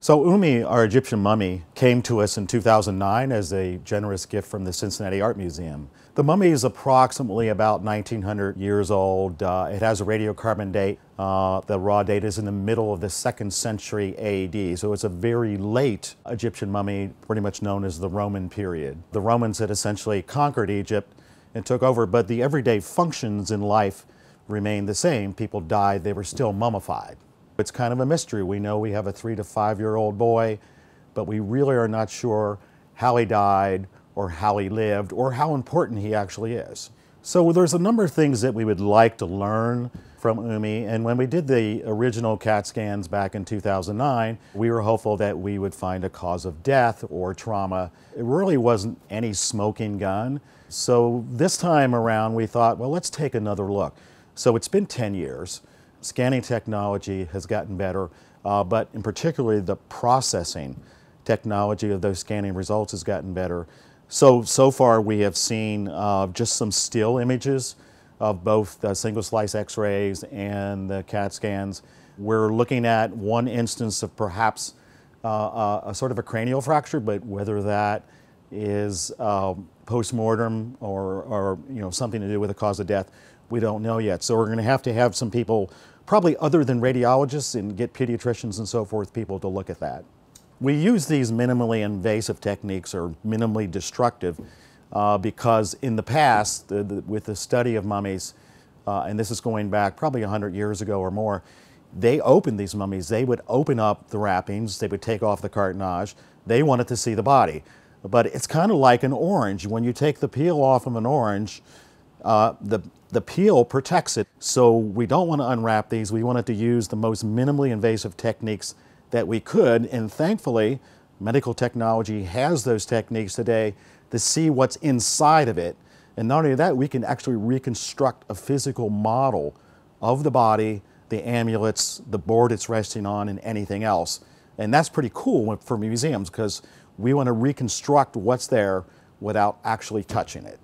So Umi, our Egyptian mummy, came to us in 2009 as a generous gift from the Cincinnati Art Museum. The mummy is approximately about 1900 years old. Uh, it has a radiocarbon date. Uh, the raw date is in the middle of the second century AD, so it's a very late Egyptian mummy, pretty much known as the Roman period. The Romans had essentially conquered Egypt and took over, but the everyday functions in life remained the same. People died, they were still mummified. It's kind of a mystery. We know we have a three to five year old boy, but we really are not sure how he died or how he lived or how important he actually is. So there's a number of things that we would like to learn from Umi. And when we did the original CAT scans back in 2009, we were hopeful that we would find a cause of death or trauma. It really wasn't any smoking gun. So this time around, we thought, well, let's take another look. So it's been 10 years. Scanning technology has gotten better, uh, but in particular, the processing technology of those scanning results has gotten better. So, so far we have seen uh, just some still images of both the single slice x-rays and the CAT scans. We're looking at one instance of perhaps uh, uh a sort of a cranial fracture, but whether that is um, post-mortem or, or you know, something to do with the cause of death, we don't know yet. So we're going to have to have some people, probably other than radiologists, and get pediatricians and so forth, people to look at that. We use these minimally invasive techniques or minimally destructive uh, because in the past, the, the, with the study of mummies, uh, and this is going back probably 100 years ago or more, they opened these mummies. They would open up the wrappings, they would take off the cartonnage. They wanted to see the body. But it's kind of like an orange. When you take the peel off of an orange, uh, the, the peel protects it. So we don't want to unwrap these. We wanted to use the most minimally invasive techniques that we could. And thankfully, medical technology has those techniques today to see what's inside of it. And not only that, we can actually reconstruct a physical model of the body, the amulets, the board it's resting on, and anything else. And that's pretty cool for museums because we want to reconstruct what's there without actually touching it.